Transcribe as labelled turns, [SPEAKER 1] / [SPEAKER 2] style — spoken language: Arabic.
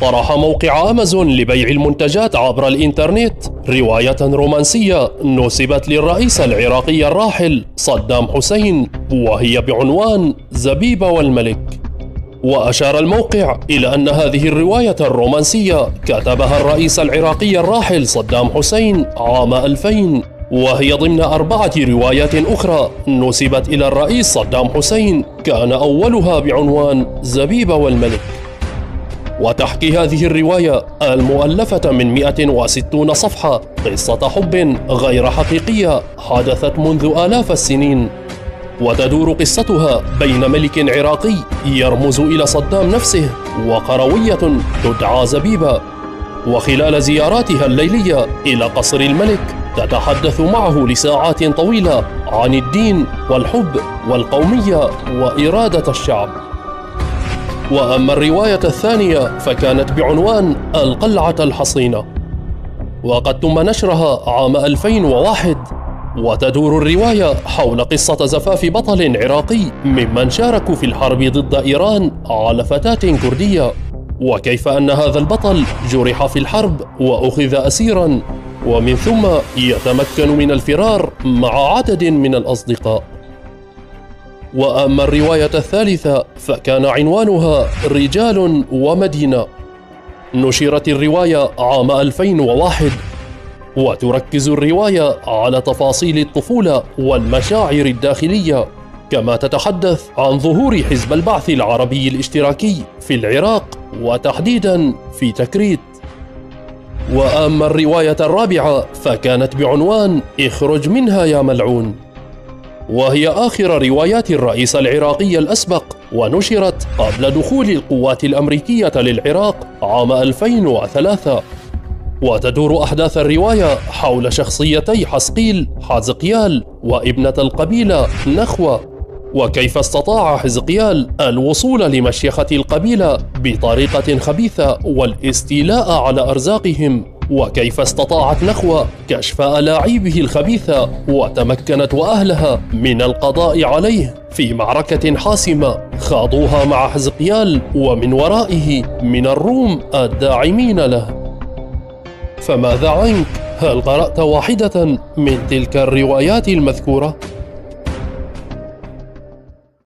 [SPEAKER 1] طرح موقع أمازون لبيع المنتجات عبر الإنترنت. رواية رومانسية نسبت للرئيس العراقي الراحل صدام حسين وهي بعنوان زبيبة والملك. وأشار الموقع إلى أن هذه الرواية الرومانسية كتبها الرئيس العراقي الراحل صدام حسين عام 2000 وهي ضمن أربعة روايات أخرى نسبت إلى الرئيس صدام حسين كان أولها بعنوان زبيبة والملك. وتحكي هذه الرواية المؤلفة من 160 صفحة قصة حب غير حقيقية حدثت منذ آلاف السنين. وتدور قصتها بين ملك عراقي يرمز إلى صدام نفسه وقروية تدعى زبيبة. وخلال زياراتها الليلية إلى قصر الملك تتحدث معه لساعات طويلة عن الدين والحب والقومية وإرادة الشعب. وأما الرواية الثانية فكانت بعنوان القلعة الحصينة. وقد تم نشرها عام 2001 وتدور الرواية حول قصة زفاف بطل عراقي ممن شاركوا في الحرب ضد إيران على فتاة كردية. وكيف أن هذا البطل جرح في الحرب وأخذ أسيرا ومن ثم يتمكن من الفرار مع عدد من الأصدقاء. وأما الرواية الثالثة فكان عنوانها رجال ومدينة. نشرت الرواية عام 2001 وتركز الرواية على تفاصيل الطفولة والمشاعر الداخلية كما تتحدث عن ظهور حزب البعث العربي الاشتراكي في العراق وتحديدا في تكريت. وأما الرواية الرابعة فكانت بعنوان إخرج منها يا ملعون وهي آخر روايات الرئيس العراقي الأسبق ونشرت قبل دخول القوات الأمريكية للعراق عام 2003 وتدور أحداث الرواية حول شخصيتي حسقيل حزقيال وابنة القبيلة نخوة. وكيف استطاع حزقيال الوصول لمشيخة القبيلة بطريقة خبيثة والإستيلاء على أرزاقهم؟ وكيف استطاعت نخوة كشف ألاعيبه الخبيثة وتمكنت وأهلها من القضاء عليه في معركة حاسمة خاضوها مع حزقيال ومن ورائه من الروم الداعمين له فماذا عنك؟ هل قرأت واحدة من تلك الروايات المذكورة؟